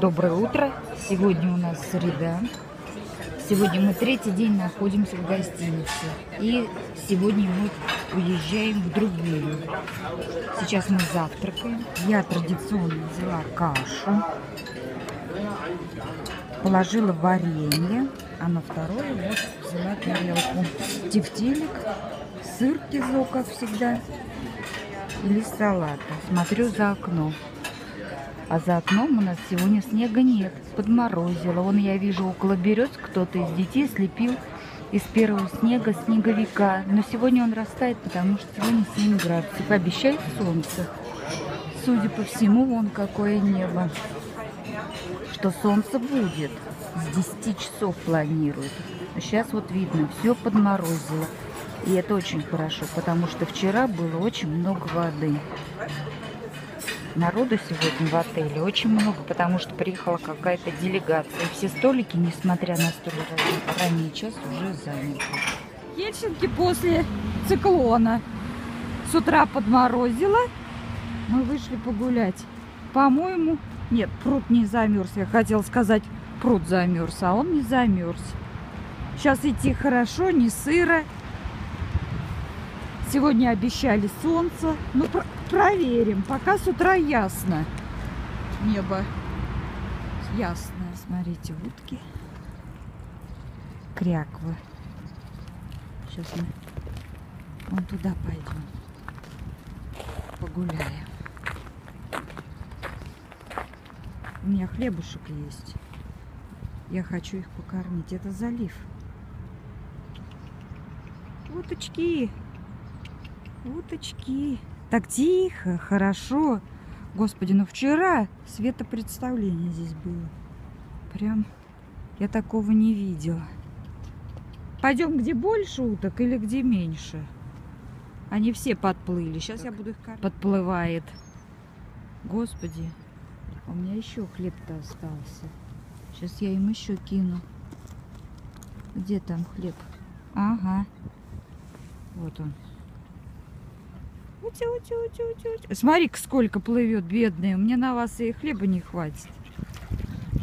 Доброе утро. Сегодня у нас среда. Сегодня мы третий день находимся в гостинице. И сегодня мы уезжаем в другую. Сейчас мы завтракаем. Я традиционно взяла кашу. Положила варенье. А на второе вот взяла тарелку. Тефтелик, сыр кизо, как всегда. И лист салата. Смотрю за окно. А за окном у нас сегодня снега нет. Подморозило. Вон я вижу около берез кто-то из детей слепил из первого снега снеговика. Но сегодня он растает, потому что сегодня 7 градусов. Обещает солнце. Судя по всему, вон какое небо. Что солнце будет. С 10 часов планируют. Сейчас вот видно, все подморозило. И это очень хорошо, потому что вчера было очень много воды. Народу сегодня в отеле очень много, потому что приехала какая-то делегация. Все столики, несмотря на столь ранний час, уже заняты. Хельсинки после циклона. С утра подморозило. Мы вышли погулять. По-моему, нет, пруд не замерз. Я хотела сказать, пруд замерз, а он не замерз. Сейчас идти хорошо, не сыро. Сегодня обещали солнце. Ну, про проверим. Пока с утра ясно. Небо ясное. Смотрите, утки. Кряквы. Сейчас мы вон туда пойдем. Погуляем. У меня хлебушек есть. Я хочу их покормить. Это залив. Уточки. Уточки. Так тихо, хорошо. Господи, ну вчера светопредставление здесь было. Прям я такого не видела. Пойдем, где больше уток или где меньше? Они все подплыли. Сейчас так. я буду их кормить. Подплывает. Господи, у меня еще хлеб-то остался. Сейчас я им еще кину. Где там хлеб? Ага. Вот он. Смотри, сколько плывет, бедные. Мне на вас и хлеба не хватит.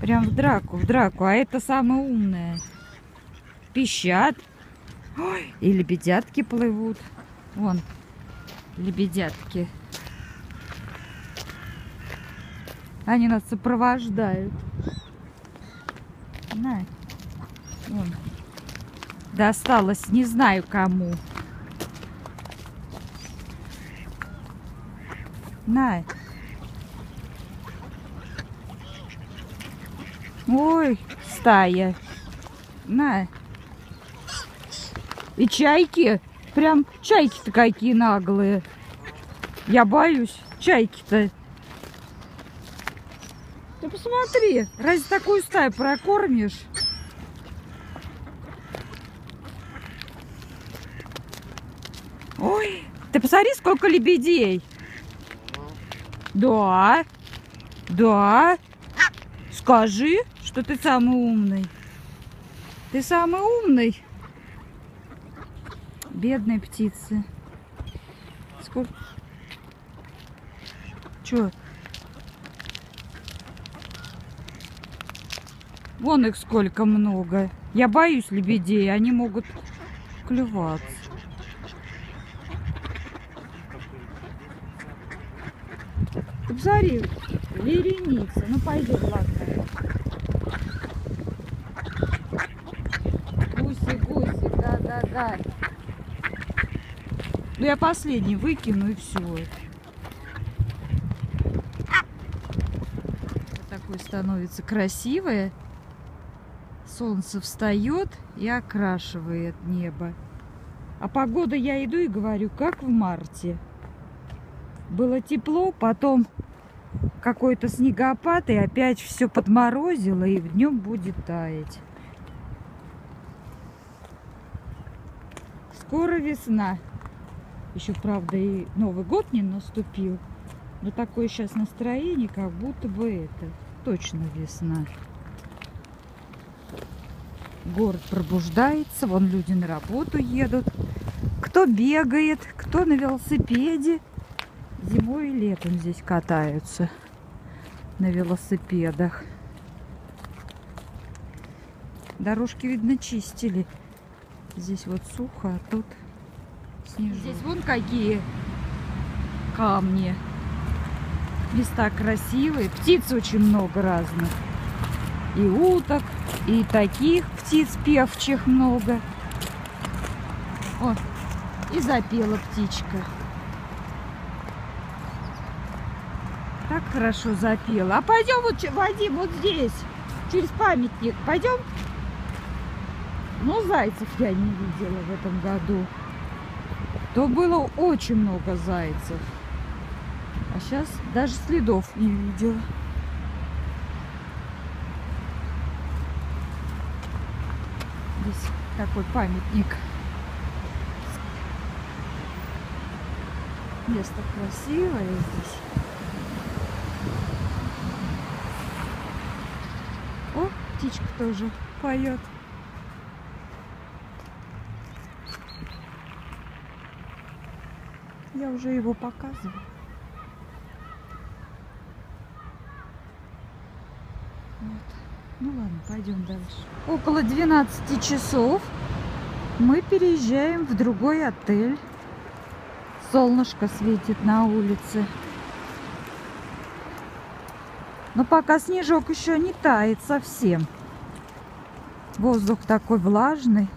Прям в драку, в драку. А это самое умное. Пищат. Ой, и лебедятки плывут. Вон, лебедятки. Они нас сопровождают. На. Вон. Досталось не знаю кому. На. Ой, стая. На. И чайки. Прям чайки-то какие наглые. Я боюсь. Чайки-то. Ты посмотри, разве такую стаю прокормишь? Ой, ты посмотри, сколько лебедей. Да. Да. Скажи, что ты самый умный. Ты самый умный. Бедные птицы. Сколько? Чё? Вон их сколько много. Я боюсь лебедей, они могут клюваться. Посмотри, вереница. Ну пойдем, ладно. Гуси, гуси, да-да-да. Ну я последний выкину и все. Такой становится красивое. Солнце встает и окрашивает небо. А погода я иду и говорю, как в марте. Было тепло, потом какой-то снегопад, и опять все подморозило, и днем будет таять. Скоро весна. Еще, правда, и Новый год не наступил. Но такое сейчас настроение, как будто бы это точно весна. Город пробуждается, вон люди на работу едут. Кто бегает, кто на велосипеде. Зимой и летом здесь катаются. На велосипедах. Дорожки, видно, чистили. Здесь вот сухо, а тут снежок. Здесь вон какие камни. Места красивые. Птиц очень много разных. И уток, и таких птиц певчих много. О, и запела птичка. Так хорошо запела. А пойдем вот, Вадим, вот здесь, через памятник. Пойдем? Ну, зайцев я не видела в этом году. То было очень много зайцев. А сейчас даже следов не видела. Здесь такой памятник. Место красивое здесь. О, птичка тоже поет. Я уже его показываю. Вот. Ну ладно, пойдем дальше. Около 12 часов мы переезжаем в другой отель. Солнышко светит на улице. Но пока снежок еще не тает совсем. Воздух такой влажный.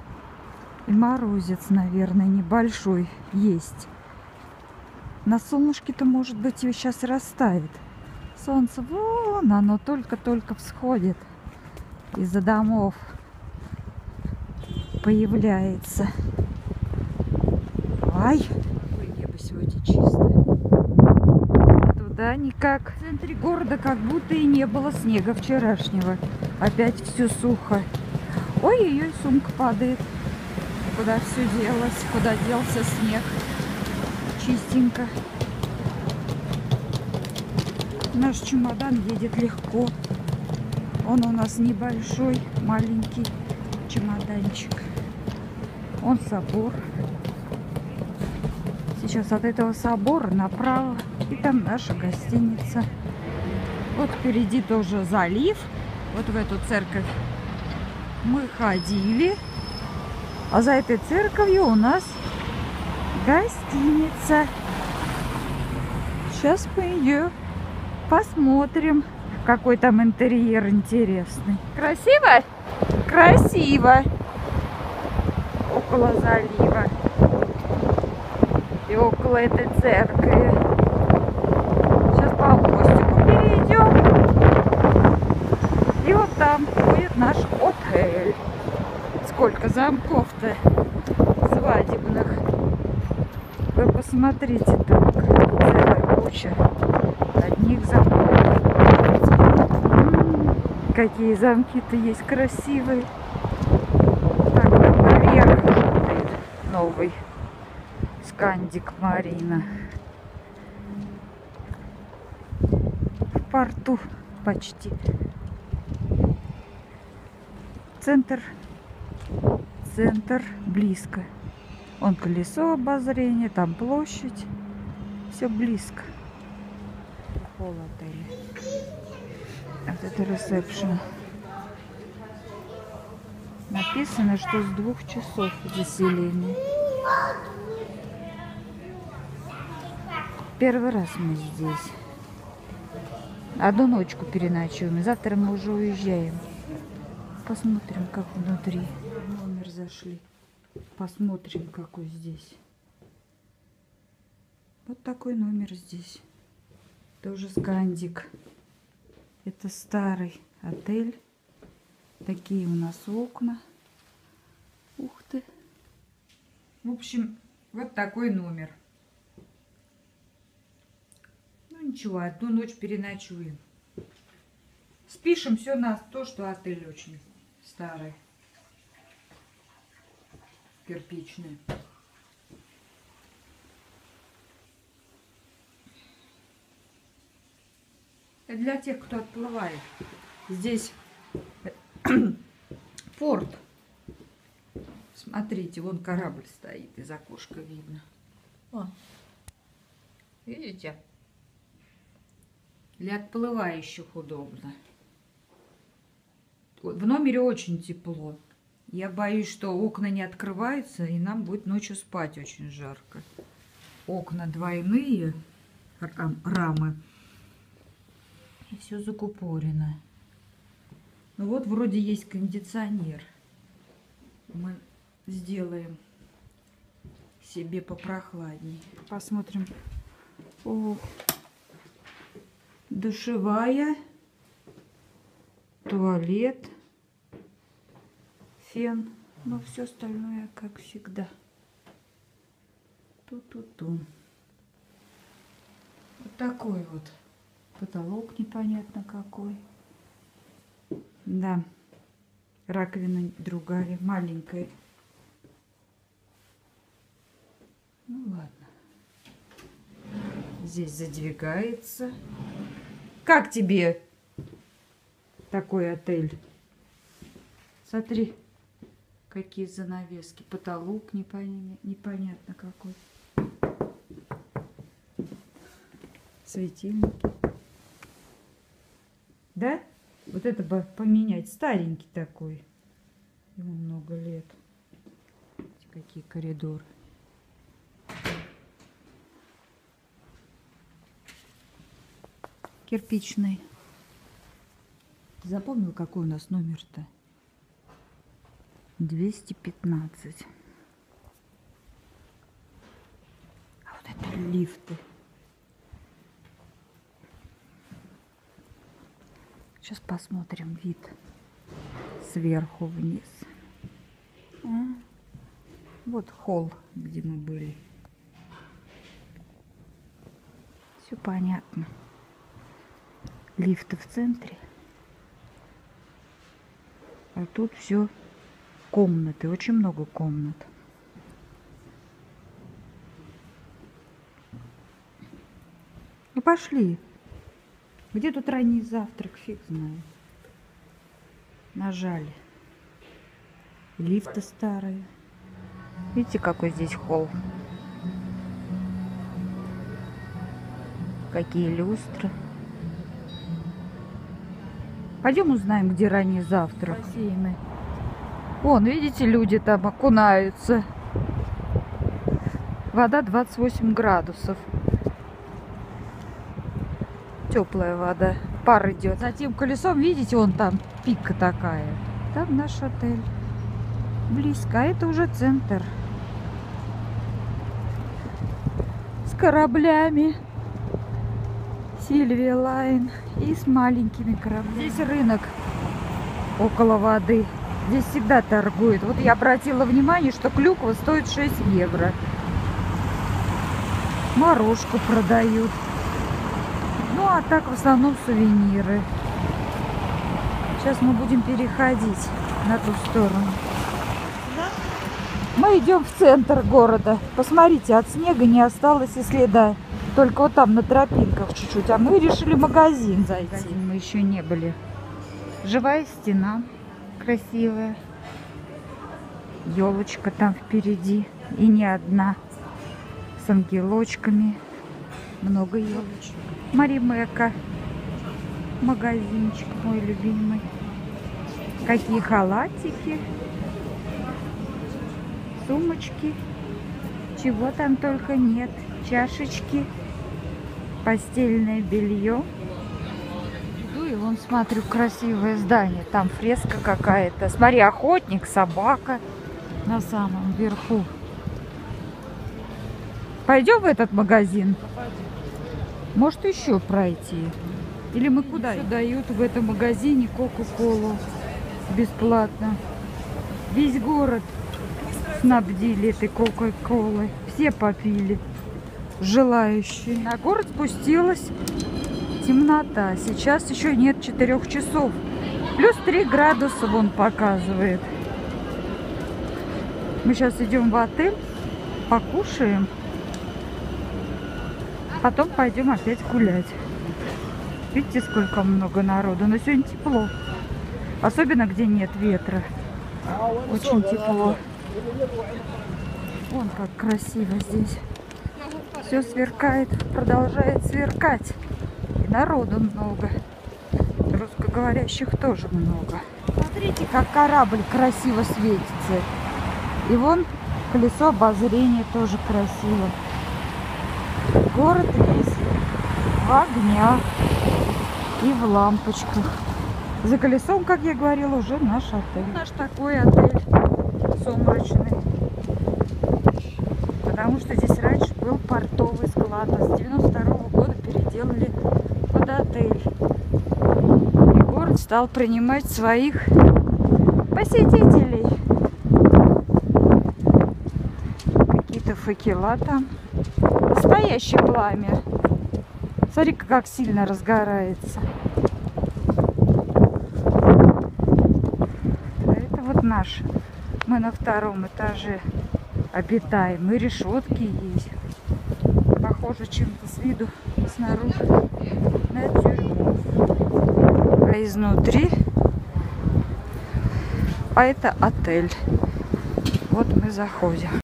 И морозец, наверное, небольшой есть. На солнышке-то, может быть, ее сейчас растает. Солнце, вон оно только-только всходит. Из-за домов появляется. Ай! Ой, небо сегодня чистое. Туда никак. В центре города как будто и не было снега вчерашнего. Опять все сухо. Ой, ее сумка падает. Куда все делось? Куда делся снег? чистенько. Наш чемодан едет легко. Он у нас небольшой, маленький чемоданчик. Он собор. Сейчас от этого собора направо. И там наша гостиница. Вот впереди тоже залив. Вот в эту церковь мы ходили. А за этой церковью у нас гостиница. Сейчас мы ее посмотрим. Какой там интерьер интересный. Красиво? Красиво. Около залива. И около этой церкви. Сейчас по мостику перейдем. И вот там будет наш отель. Сколько замков-то свадебных. Вы посмотрите целая куча одних замков. Какие замки-то есть красивые. Так, наверх стоит новый скандик Марина. В порту почти. Центр, центр близко. Он колесо обозрения, там площадь. Все близко. Пол отеля. Вот это ресепшн. Написано, что с двух часов заселение. Первый раз мы здесь. Одну ночку переночуем. Завтра мы уже уезжаем. Посмотрим, как внутри. Номер зашли. Посмотрим, какой здесь. Вот такой номер здесь. Тоже скандик. Это старый отель. Такие у нас окна. Ух ты. В общем, вот такой номер. Ну ничего, одну ночь переночуем. Спишем все на то, что отель очень старый кирпичные. Для тех, кто отплывает. Здесь порт. Смотрите, вон корабль стоит, из окошка видно. О, видите? Для отплывающих удобно. В номере очень тепло. Я боюсь, что окна не открываются, и нам будет ночью спать очень жарко. Окна двойные, рамы. И все закупорено. Ну вот вроде есть кондиционер. Мы сделаем себе попрохладней. Посмотрим. О, душевая, туалет, фен, но все остальное как всегда. Ту-ту-ту. Вот такой вот потолок непонятно какой. Да, раковина другая, маленькая. Ну ладно. Здесь задвигается. Как тебе такой отель? Смотри, какие занавески. Потолок непонятно, непонятно какой. Светильники. Да? Вот это бы поменять. Старенький такой. Ему много лет. Какие коридоры. Кирпичный. Запомнил, какой у нас номер-то? 215. А вот это лифты. Сейчас посмотрим вид сверху вниз. А? Вот холл, где мы были. Все понятно. Лифты в центре. А тут все комнаты, очень много комнат. Ну пошли. Где тут ранний завтрак? Фиг знает. Нажали. Лифты старые. Видите, какой здесь холл? Какие люстры. Пойдем узнаем, где ранний завтрак. Бассейны. Вон, видите, люди там окунаются. Вода 28 градусов теплая вода. Пар идет. Затем колесом, видите, он там пика такая. Там наш отель. Близко. А это уже центр. С кораблями. Сильвия Лайн. И с маленькими кораблями. Здесь рынок около воды. Здесь всегда торгуют. Вот я обратила внимание, что клюква стоит 6 евро. Морожку продают. Ну, а так в основном сувениры. Сейчас мы будем переходить на ту сторону. Мы идем в центр города. Посмотрите, от снега не осталось и следа. Только вот там на тропинках чуть-чуть. А мы решили в магазин зайти. Мы еще не были. Живая стена. Красивая. Елочка там впереди. И не одна. С ангелочками. Много елочек. Маримека. Магазинчик мой любимый. Какие халатики. Сумочки. Чего там только нет. Чашечки. Постельное белье. Иду и вон смотрю красивое здание. Там фреска какая-то. Смотри, охотник, собака на самом верху. Пойдем в этот магазин? Может еще пройти. Или мы куда? Еще дают в этом магазине Кока-Колу бесплатно. Весь город снабдили этой Кока-Колой. Все попили. Желающие. На город спустилась темнота. Сейчас еще нет 4 часов. Плюс 3 градуса вон показывает. Мы сейчас идем в отель, покушаем. Потом пойдем опять гулять. Видите, сколько много народу. Но сегодня тепло. Особенно, где нет ветра. Очень тепло. Вон как красиво здесь. Все сверкает, продолжает сверкать. народу много. Русскоговорящих тоже много. Смотрите, как корабль красиво светится. И вон колесо обозрения тоже красиво. Город весь в огнях и в лампочках. За колесом, как я говорила, уже наш отель. Наш такой отель сумрачный. Потому что здесь раньше был портовый склад. А с 92 -го года переделали под отель. И город стал принимать своих посетителей. Какие-то факела там. Настоящее пламя. Смотри, как сильно разгорается. Это вот наш. Мы на втором этаже обитаем. И решетки есть. Похоже чем-то с виду снаружи на тюрьму. А изнутри а это отель. Вот мы заходим.